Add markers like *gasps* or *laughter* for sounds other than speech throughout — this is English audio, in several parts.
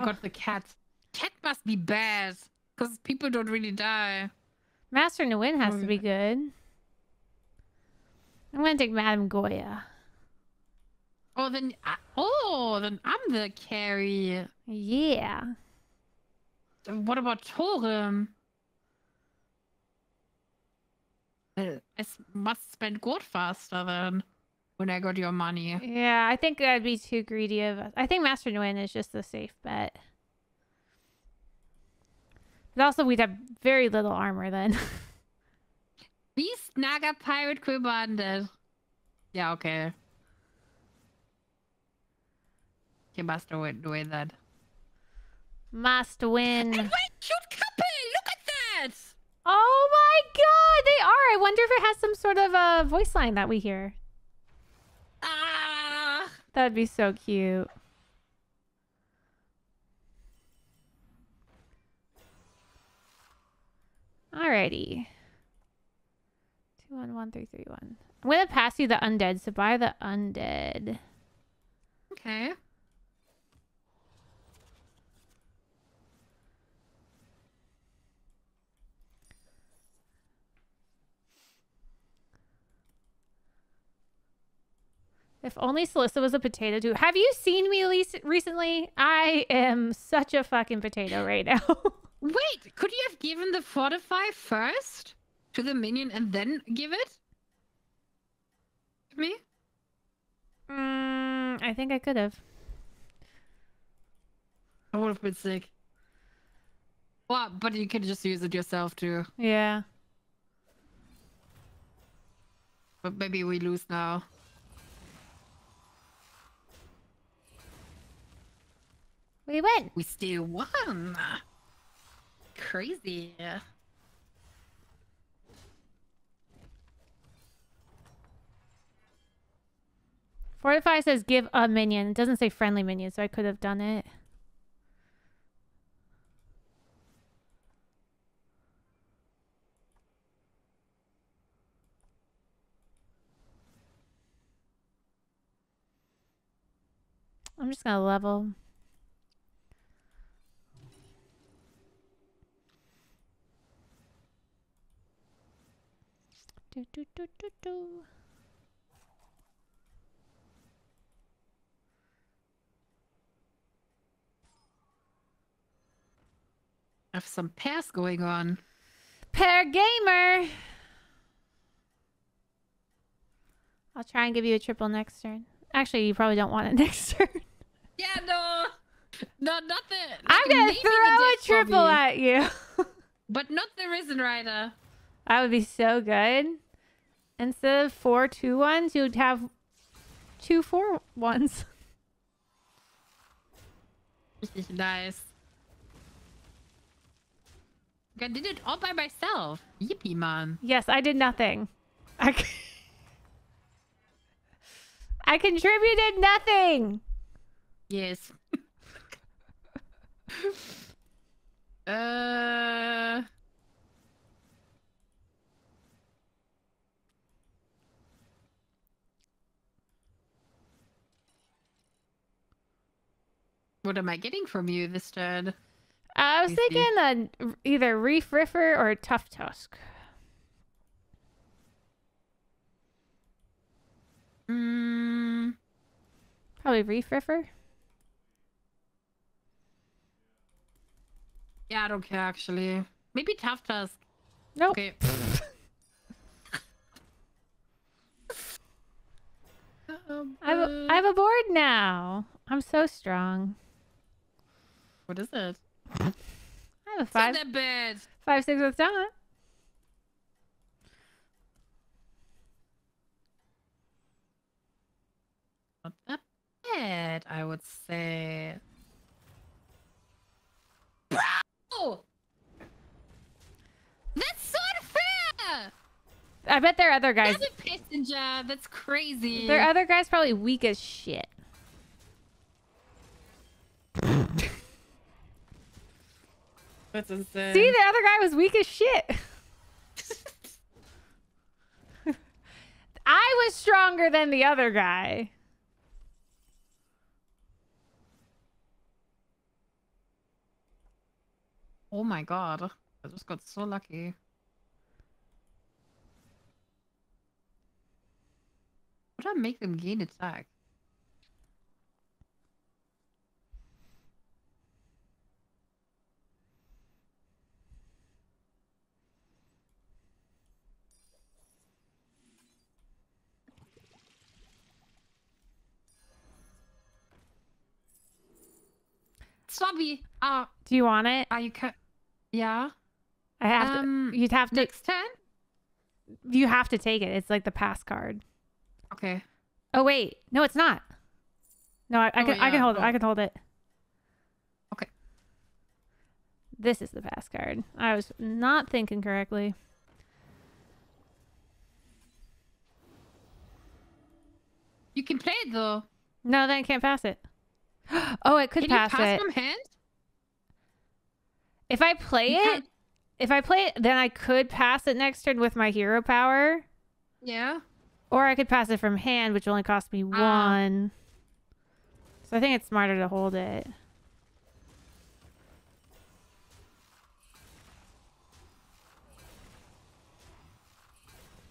I got the cat. Cat must be bad. Because people don't really die. Master Nguyen has Oh, to be good. I'm gonna take Madame Goya. Oh, then. I- Oh, then I'm the carry. Yeah. What about Thorim? Uh, I must spend gold faster then. When I got your money. Yeah, I think that'd be too greedy of us. I think Master Nguyen is just a safe bet. But also, we'd have very little armor then. *laughs* Beast, Naga, Pirate, Crew Bandit. Yeah, okay. Okay, Master do it then. Must win. And wait, shoot couple! Look at that! Oh my god, they are. I wonder if it has some sort of a voice line that we hear. That'd be so cute. Alrighty. Two one one three three one. I'm gonna pass you the undead, so buy the undead. Okay. If only Celissa was a potato too. Have you seen me least recently? I am such a fucking potato right now. *laughs* Wait, could you have given the fortify first to the minion and then give it to me? mm, I think I could have. I would have been sick. Well, but you can just use it yourself too. Yeah. But maybe we lose now. We win. We still won. Crazy. Fortify says give a minion. It doesn't say friendly minion, so I could have done it. I'm just gonna level. Do, do, do, do, do. Have some pass going on. Pair gamer. I'll try and give you a triple next turn. Actually, you probably don't want it *laughs* next turn. Yeah, no. No, nothing. I'm gonna throw a triple at you. *laughs* But not the Risen Rider. that would be so good. Instead of four two ones, you'd have two four ones. *laughs* Nice. I did it all by myself. Yippee, man. Yes, I did nothing. I *laughs* contributed nothing. Yes. *laughs* uh. What am I getting from you this turn? I was thinking uh, either Reef Riffer or Tough Tusk. Mm, Probably Reef Riffer. yeah, I don't care actually. Maybe Tough Tusk. Nope. Okay. *laughs* *laughs* I have, a, I have a board now. I'm so strong. What is it? I have a five, not that bad. five, six with dot. Not that bad, I would say. Bro! That's so unfair! I bet their other guys, As a passenger, that's crazy. their other guys probably weak as shit. That's insane. See, the other guy was weak as shit. *laughs* I was stronger than the other guy. Oh my god. I just got so lucky. Would I make them gain attack? Swabby! Ah, Do you want it? are you Yeah? I have Um, to. You'd have to. Next turn? You have to take it. It's like the pass card. Okay. Oh wait, no, it's not. No, I, I Oh, can. I can yeah, hold it. I can hold it. Okay. This is the pass card. I was not thinking correctly. You can play it though. No, then I can't pass it. *gasps* Oh, I could Can pass, you pass it. from hand? If I play it, if I play it, then I could pass it next turn with my hero power, Yeah. or I could pass it from hand, which only cost me Ah. one. So I think it's smarter to hold it.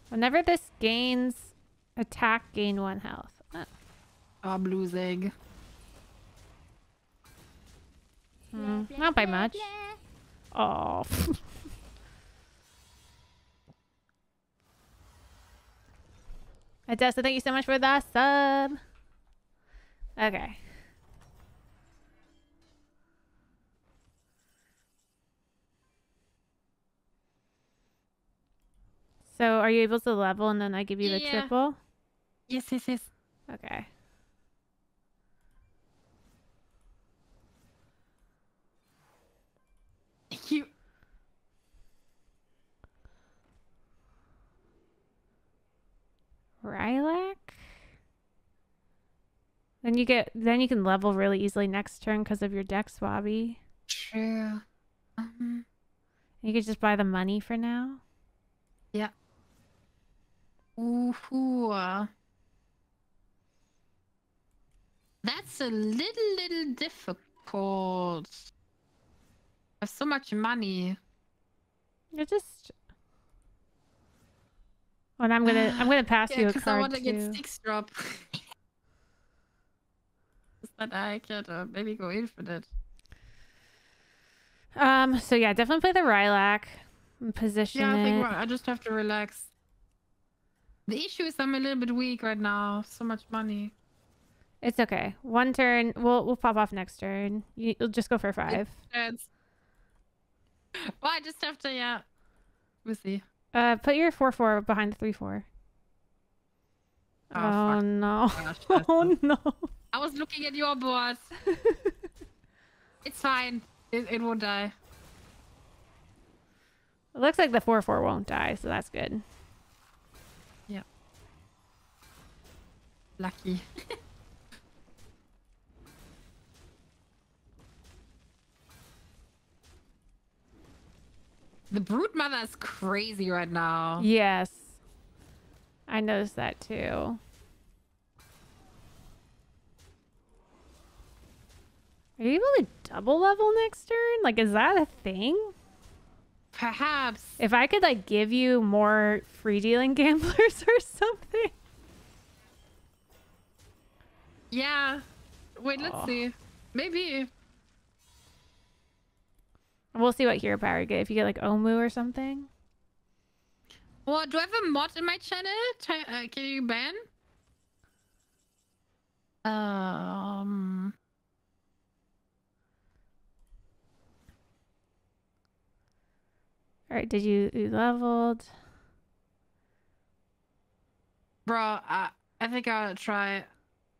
Whenever this gains attack, gain one health. Oh, blues egg. Hmm, not by much. Oh. *laughs* Adessa, thank you so much for the sub. Okay. So are you able to level and then I give you the Yeah. triple? Yes, yes, yes. Okay. You. Rylak? Then you get then you can level really easily next turn because of your deck swabby. True. Um, You could just buy the money for now. Yeah. ooh. uh. That's a little, little difficult. I have so much money. You're just. And I'm gonna I'm gonna pass Yeah, you a because I card want to get six drop. *laughs* But I could uh, maybe go infinite. Um. So yeah, definitely play the Rylak. Position Yeah, I think it. I just have to relax. The issue is I'm a little bit weak right now. So much money. It's okay. One turn. We'll we'll pop off next turn. You, you'll just go for five. *laughs* Well, I just have to, yeah. We'll see. Uh, put your four four behind the three four. Oh, Oh, no! Gosh, *laughs* Oh no! I was looking at your board. *laughs* it's fine. It, it won't die. It looks like the four four won't die, so that's good. Yeah. Lucky. *laughs* the brood mother is crazy right now. Yes, I noticed that too. Are you able to double level next turn? Like, is that a thing? Perhaps. If I could like give you more free dealing *laughs* gamblers or something. Yeah. Wait, let's Oh. see. Maybe. We'll see what hero power you get. If you get like Omu or something. Well, do I have a mod in my channel? Uh, can you ban? Um. All right, did you, you leveled? Bro, I, I think I'll try.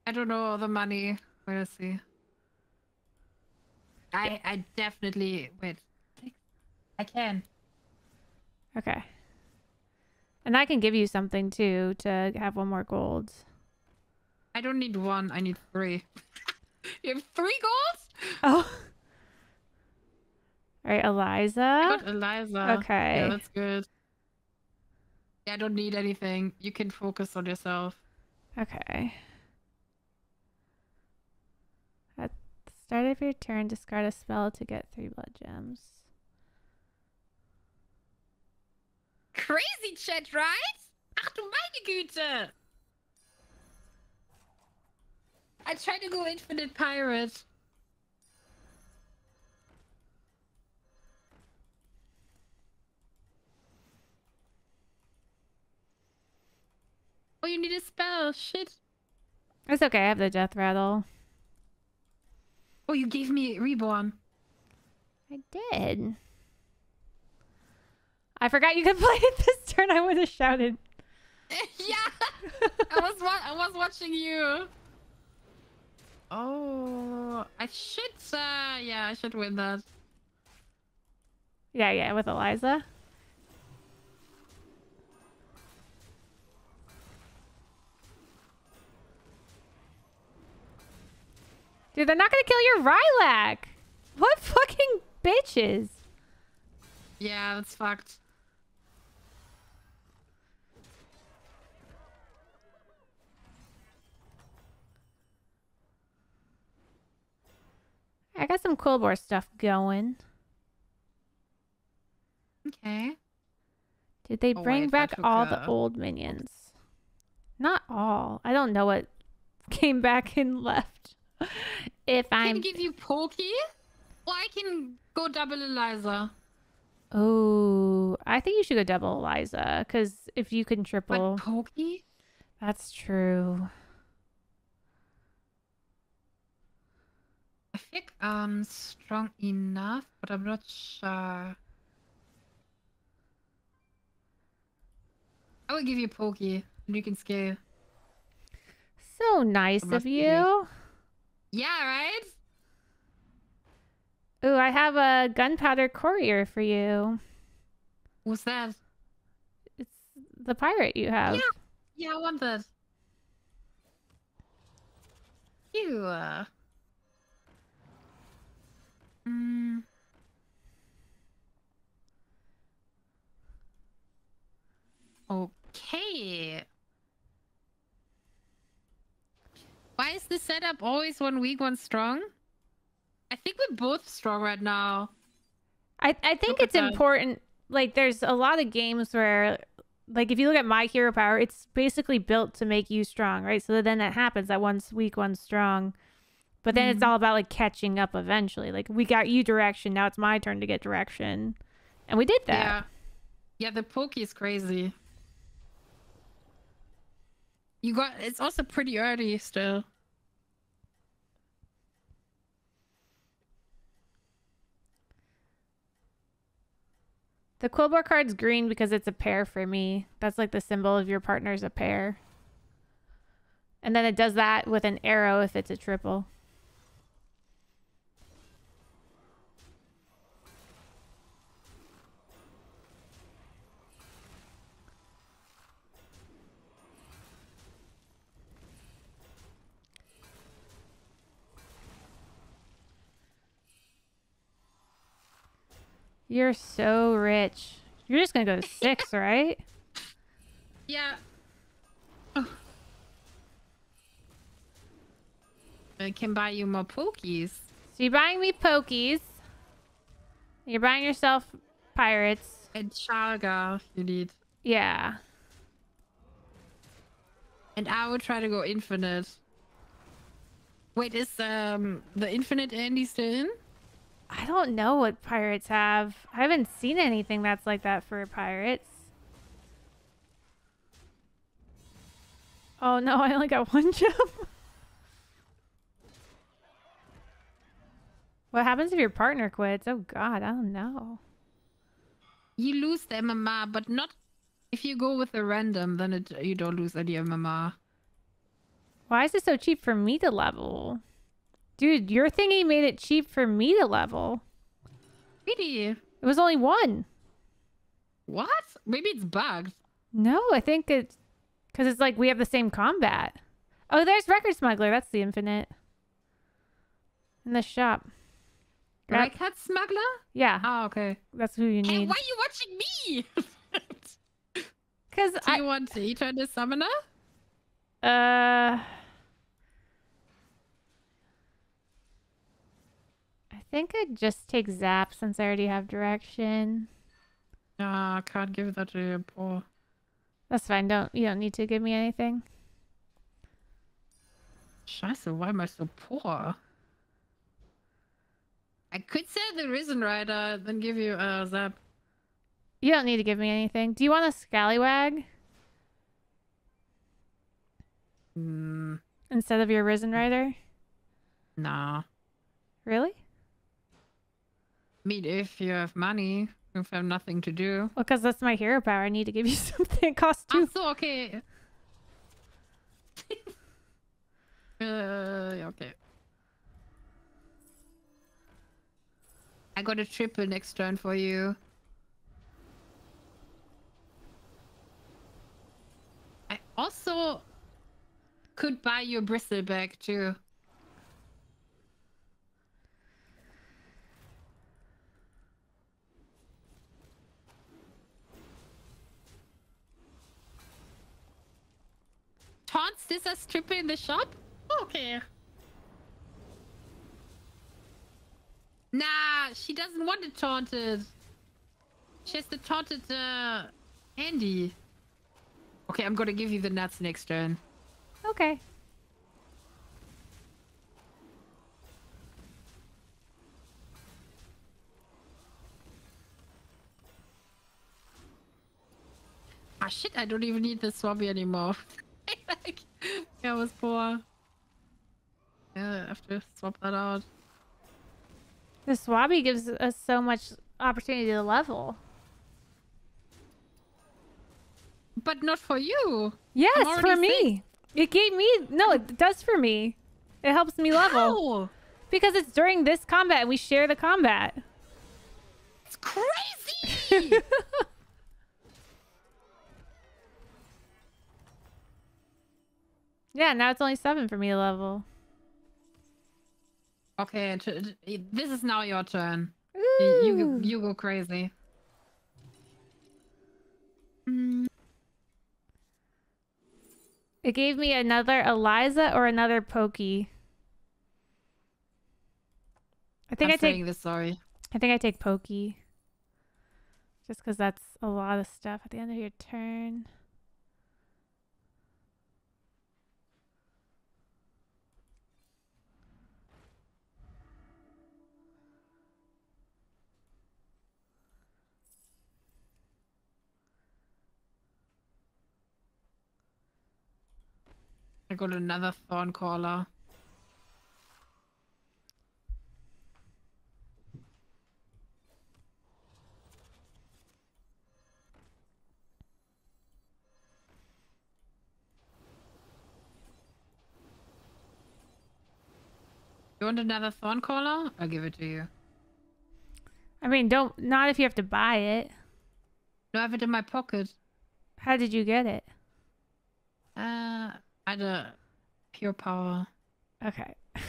I don't know the money. Wait, let's see. I I definitely wait. I can. Okay. And I can give you something too to have one more gold. I don't need one. I need three. *laughs* you have three goals? Oh. All right, Eliza. I got Eliza. Okay. Yeah, that's good. Yeah, I don't need anything. You can focus on yourself. Okay. At the start of your turn, discard a spell to get three blood gems. Crazy, chat, right? Ach du meine Güte! I tried to go infinite pirate. Oh, you need a spell. Shit. It's okay. I have the death rattle. Oh, you gave me reborn. I did. I forgot you could *laughs* play it this turn. I would have shouted. *laughs* yeah, I was wa I was watching you. Oh, I should. Uh, yeah, I should win that. Yeah, yeah, with Eliza. Dude, they're not gonna kill your Rylak! What fucking bitches? Yeah, that's fucked. I got some War stuff going. Okay. Did they Oh, bring wait, back all the old minions? Not all. I don't know what *laughs* came back and left. if I can give you Pokey, or I can go double Eliza. Oh, I think you should go double Eliza because if you can But triple, Pokey? that's true. I think I'm strong enough, but I'm not sure. I will give you Pokey, and you can scale. So nice of be you. Yeah, right? Ooh, I have a gunpowder courier for you. What's that? It's the pirate you have. Yeah. Yeah, I want that. You. Uh... Mm. Okay. Why is the setup always one weak, one strong? I think we're both strong right now. I, I think it's that. important. Like, there's a lot of games where, like, if you look at My Hero Power, it's basically built to make you strong, right? So then that happens that one's weak, one's strong. But then it's Mhm. all about, like, catching up eventually. Like, we got you direction. Now it's my turn to get direction. And we did that. Yeah. Yeah, the pokey is crazy. You got it's also pretty early still. The Quilboar card's green because it's a pair for me. That's like the symbol of your partner's a pair. And then it does that with an arrow if it's a triple. You're so rich. You're just gonna go to *laughs* six, right? Yeah. Oh. I can buy you more pokies. So you're buying me pokies. You're buying yourself pirates. And Charlga you need. Yeah. And I will try to go infinite. Wait, is um the infinite Andy still in? I don't know what pirates have. I haven't seen anything that's like that for pirates. Oh no, *laughs* I only got one jump. what happens if your partner quits? Oh god, I don't know. You lose the MMR, but not if you go with a random, then it you don't lose any MMR. Why is it so cheap for me to level? Dude, your thingy made it cheap for me to level. Really? It was only one. What? Maybe it's bugged. No, I think it's because it's like we have the same combat. Oh, there's Record Smuggler. That's the infinite. In the shop. Grab- Right smuggler? Yeah, Oh, okay. that's who you Hey, need. why are you watching me? *laughs* Because Do I, you want to eat the summoner? uh, think I'd just take Zap since I already have direction. Yeah, I can't give that to you, poor. That's fine. Don't you don't need to give me anything. Scheiße, why am I so poor? I could sell the Risen Rider, then give you a uh, zap. You don't need to give me anything. Do you want a scallywag? Mm, instead of your risen rider? nah. Really? Mean, if you have money, if I have nothing to do. Well, because that's my hero power. I need to give you *laughs* something. It costs two. Ah, so okay. *laughs* uh, okay. I got a triple next turn for you. I also could buy your bristle bristleback too. Taunts this a stripper in the shop? Okay. Nah, she doesn't want it taunted. She has to taunt it, uh, Andy. Okay, I'm gonna give you the nuts next turn. Okay. Ah shit, I don't even need the swabby anymore. *laughs* *laughs* like, yeah, I was poor. Yeah, I have to swap that out. The swabby gives us so much opportunity to level. But not for you. Yes, for me. It gave me no, it does for me. It helps me level. How? Because it's during this combat and we share the combat. It's crazy. *laughs* yeah, now it's only seven for me to level. okay, this is now your turn. You you, you go crazy. It gave me another Eliza or another Pokey. I think I'm I take this. Sorry. I think I take Pokey. Just because that's a lot of stuff at the end of your turn. I got another thorn caller. You want another thorn caller? I'll give it to you. I mean, don't not if you have to buy it. No, I have it in my pocket. How did you get it? I had a pure power. Okay. *laughs* it's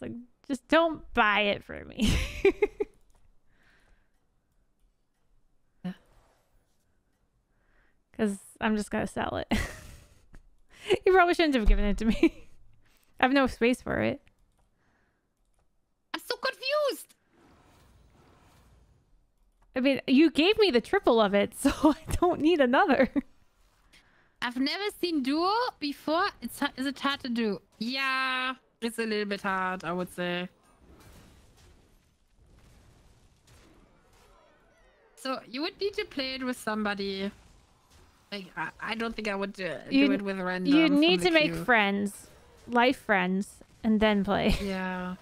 like just don't buy it for me. *laughs* Yeah. Cuz I'm just going to sell it. *laughs* you probably shouldn't have given it to me. I have no space for it. I'm so confused. I mean, you gave me the triple of it, so I don't need another. I've never seen duo before. It's is it hard to do? Yeah, it's a little bit hard, I would say. So you would need to play it with somebody. Like I, I don't think I would uh, do, do You- it with random. you need to make friends, life friends, and then play. Yeah.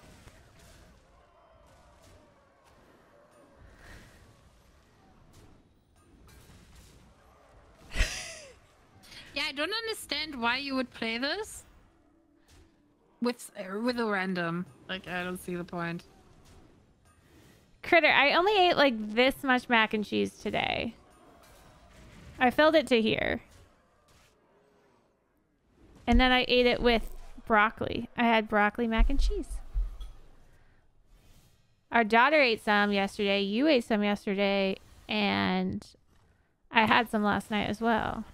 Yeah, I don't understand why you would play this with with a random. Like I don't see the point. Critter, I only ate like this much mac and cheese today. I filled it to here. And then I ate it with broccoli. I had broccoli mac and cheese. Our daughter ate some yesterday. You ate some yesterday. And I had some last night as well.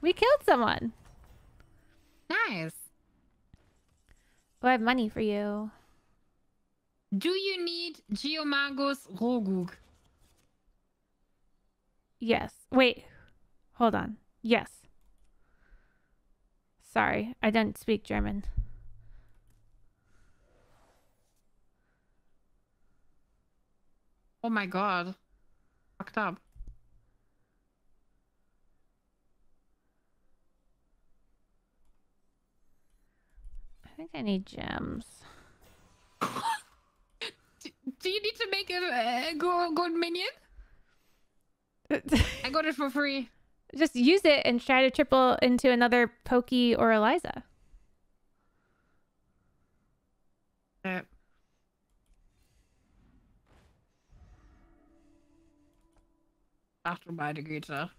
We killed someone. Nice. Oh, I have money for you. Do you need Geomagus Roogug? Yes. Wait. Hold on. Yes. Sorry, I don't speak German. Oh my god. Fucked up. Think I need gems. *laughs* do, you need to make a, a go good minion? *laughs* I got it for free. Just use it and try to triple into another Pokey or Eliza. Yeah. After meine Güte.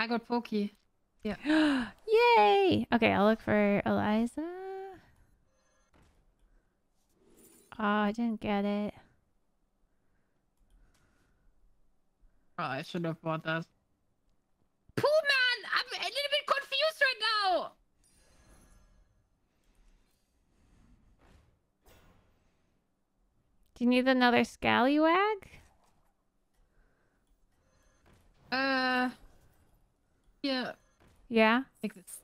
I got Pokey. Yeah. *gasps* Yay! Okay, I'll look for Eliza. Oh, I didn't get it. Oh, I should have bought that. Pooh man! I'm a little bit confused right now! Do you need another scallywag? Uh. Yeah. Yeah. Like this.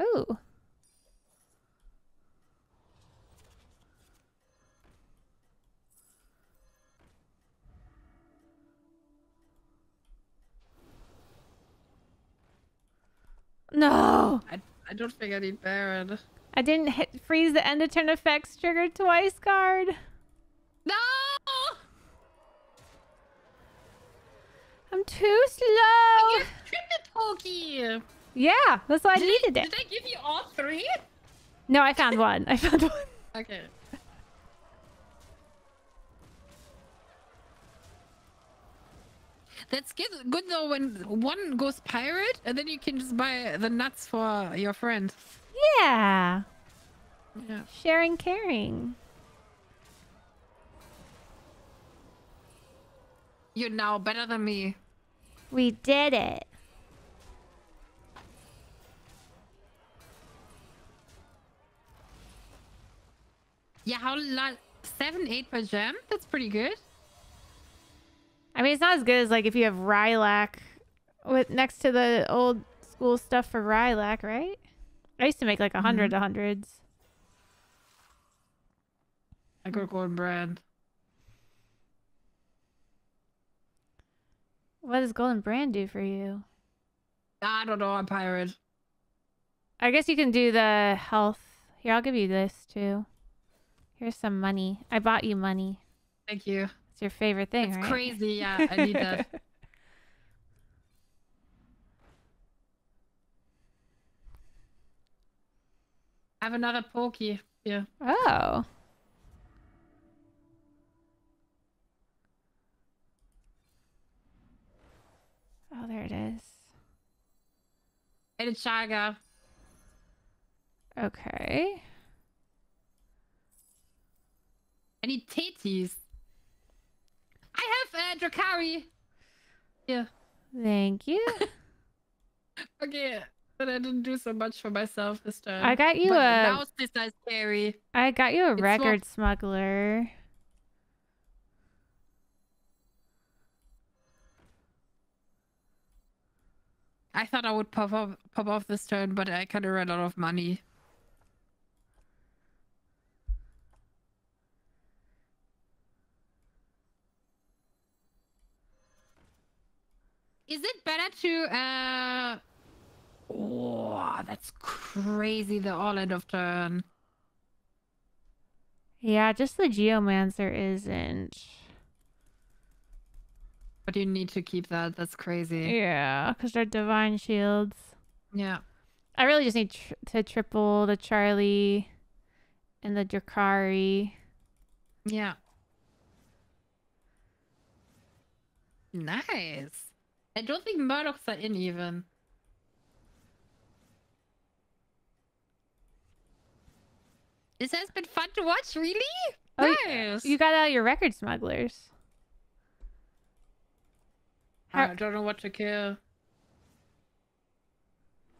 Ooh. No! I, I don't think I need Baron. I didn't hit freeze the end of turn effects triggered twice card. No! I'm too slow. Pokey! Yeah, that's why I Did needed I, it. Did I give you all three? No, I found one. I found one. Okay. That's good, good though when one goes pirate and then you can just buy the nuts for your friend. Yeah. Yeah. Sharing, caring. You're now better than me. We did it. Yeah, how la- seven, eight per gem? That's pretty good. I mean, it's not as good as like if you have Rylak with next to the old school stuff for Rylak, right? I used to make like a 100 mm-hmm. to hundreds. I got golden brand. What does Golden Brand do for you? I don't know. I'm pirate. I guess you can do the health. Here, I'll give you this too. Here's some money. I bought you money. Thank you. It's your favorite thing, It's right? crazy. Yeah, I need that. *laughs* I have another pokey. Yeah. oh. Oh, there it is. And a Charlga. Okay. I need taties. I have uh, Drakkari. Yeah. Thank you. *laughs* Okay. But I didn't do so much for myself this time. I got you but a- Now this is scary. I got you a It's record smuggler. I thought I would pop off pop off this turn, but I kind of ran out of money. Is it better to uh Oh, that's crazy the all end of turn. Yeah, just the Geomancer isn't. But you need to keep that. That's crazy. Yeah, because they're divine shields. Yeah. I really just need tr- to triple the Charlie and the Drakkari. Yeah. Nice. I don't think Murlocs are in even. This has been fun to watch, really? Oh, nice. You got out your record smugglers. I don't know what to kill.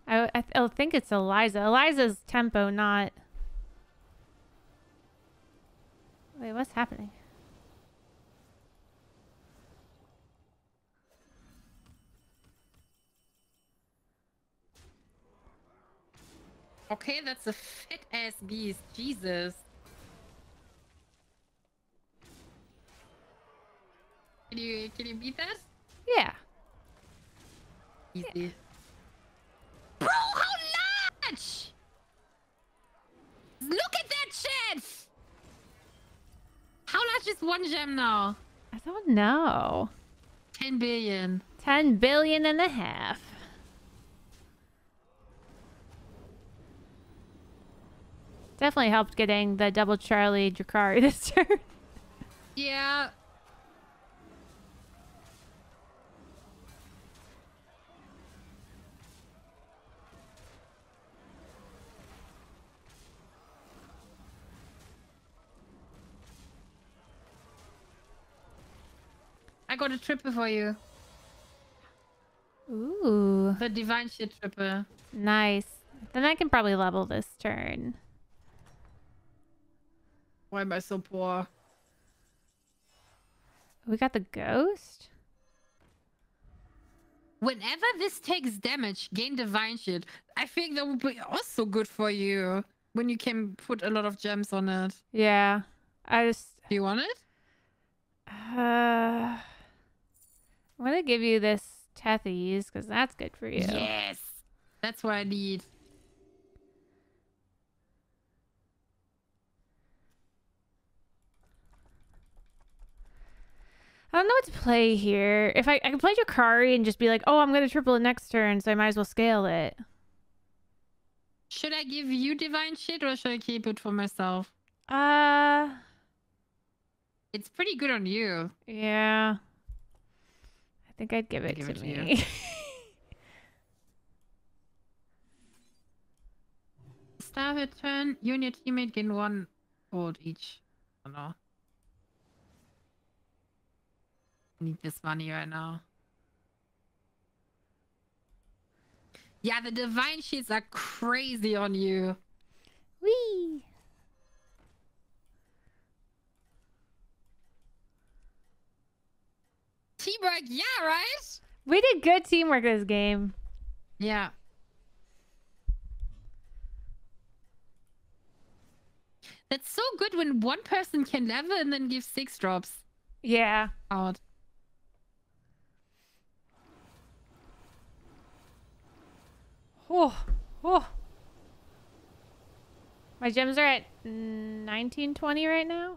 I, I, I think it's Eliza. Eliza's tempo, not. Wait, what's happening? Okay, that's a fit ass beast. Jesus. Can you can you beat that? Yeah. Easy. Bro, how large? Look at that shit! How large is one gem now? I don't know. 10 billion. 10 billion and a half. Definitely helped getting the double Charlie Drakkari *laughs* this turn. Yeah. I got a triple for you. Ooh, The divine shit triple. nice. Then I can probably level this turn. Why am I so poor? We got the ghost? Whenever this takes damage, gain divine shit. I think that would be also good for you when you can put a lot of gems on it. Yeah. I just Do you want it? uh I'm gonna give you this Tethys, because that's good for you. Yes. That's what I need. I don't know what to play here. If I, I could play Drakkari and just be like, oh, I'm gonna triple it next turn, so I might as well scale it. Should I give you divine shit or should I keep it for myself? Uh It's pretty good on you. yeah. I think I'd give it give to it to me. you. *laughs* Start a turn. You and your teammate gain one gold each. Oh no. I need this money right now. Yeah, the divine sheets are crazy on you. Whee! Teamwork, yeah, right? We did good teamwork this game. Yeah. That's so good when one person can level and then give six drops Yeah. out. Oh, oh. My gems are at 1920 right now.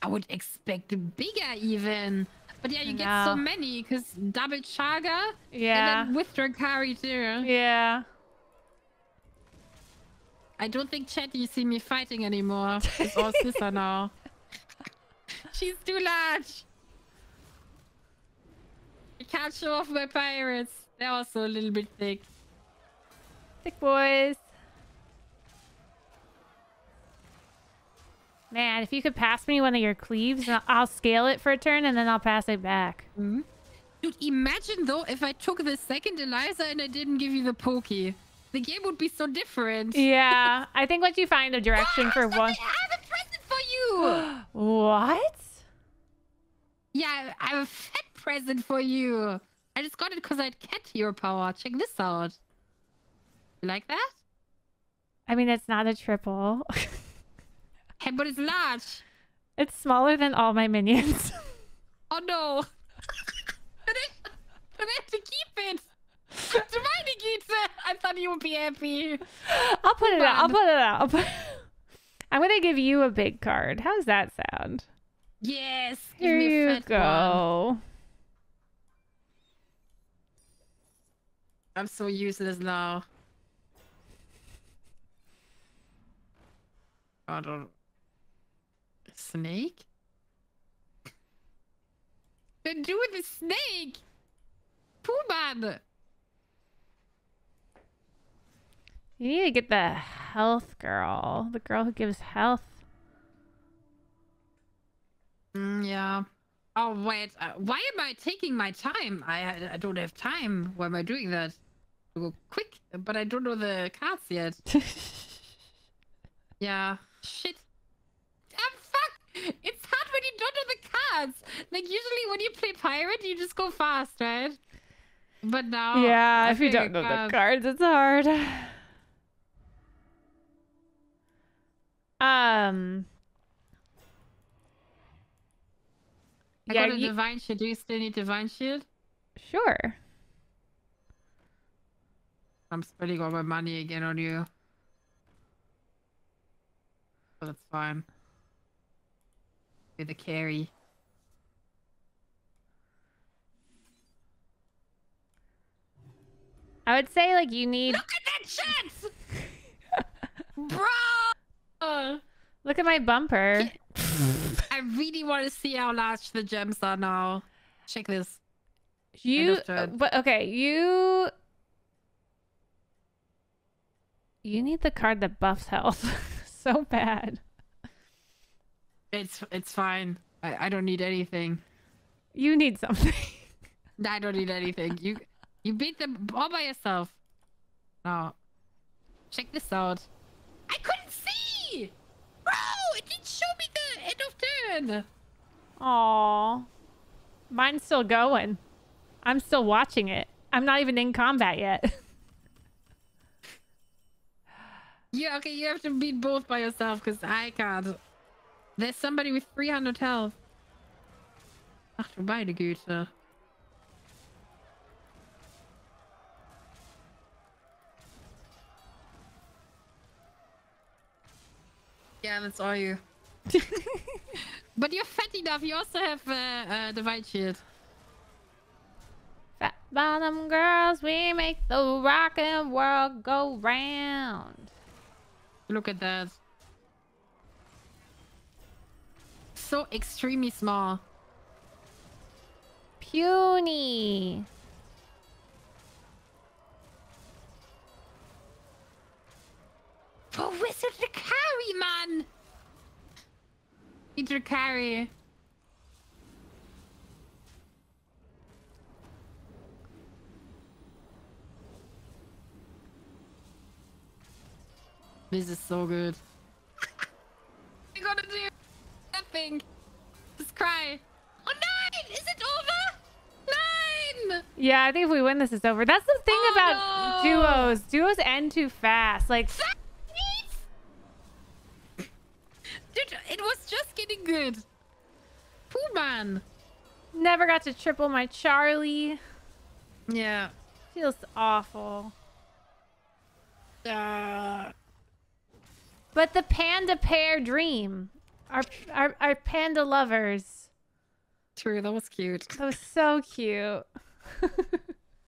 I would expect bigger even. But yeah, you I get so many because double Charlga Yeah. and then with Drakkari too. Yeah. I don't think Chat you see me fighting anymore. *laughs* It's all sister now. She's too large. I can't show off my pirates. They're also a little bit thick. Thick boys. Man, if you could pass me one of your cleaves, I'll- I'll scale it for a turn and then I'll pass it back. Dude, imagine though if I took the second Eliza and I didn't give you the Pokey. The game would be so different. *laughs* Yeah, I think once you find a direction for Ah, one. I have a present for you. *gasps* What? yeah, I have a fat present for you. I just got it because I'd cat your power. Check this out. You like that? I mean, it's not a triple. *laughs* Hey, but it's large. it's smaller than all my minions. *laughs* Oh no. *laughs* but, I, but I have to keep it. To my Nikita. I thought you would be happy. I'll put it out. I'll put it out. I'll put... I'm gonna give you a big card. How's that sound? Yes. Give Here you go. one. I'm so useless now. I don't. Snake? Do with the snake! Poohman! You need to get the health girl. The girl who gives health. Mm, yeah. Oh, wait. Uh, why am I taking my time? I, I don't have time. Why am I doing that? Go quick, but I don't know the cards yet. *laughs* Yeah. Shit. Ah, fuck! It's hard when you don't know the cards. Like usually when you play pirate, you just go fast, right? But now, yeah, I if you don't know the cards- cards, it's hard. Um. I Yeah, got a you- divine shield. Do you still need divine shield? sure. I'm spending all my money again on you. But it's fine. You're the carry. I would say like you need. Look at that shit! *laughs* Bro! Look at my bumper. I really want to see how large the gems are now. Check this. You, but okay, you. You need the card that buffs health *laughs* so bad. It's it's fine. I, I don't need anything. You need something. *laughs* I don't need anything. You you beat them all by yourself. No. Check this out. I couldn't see! Bro! It didn't show me the end of turn! Aw. Mine's still going. I'm still watching it. I'm not even in combat yet. *laughs* Yeah, okay, you have to beat both by yourself because I can't. There's somebody with 300 health. Ach du meine Güte. Yeah, that's all you. *laughs* but you're fat enough. You also have uh, uh, the white shield. Fat bottom girls, we make the rockin' world go round. Look at that. So extremely small. Puny. For Wizard to carry, man! Need This is so good. I gotta do nothing. Just cry. Oh, nine! Is it over? Nine! Yeah, I think if we win this, it's over. That's the thing Oh, about no. duos. Duos end too fast. Like, Dude, it was just getting good. Pooh man. never got to triple my Charlie. Yeah. Feels awful. Uh, But the panda pair dream. Our, our, our panda lovers. true, that was cute. That was so cute. *laughs*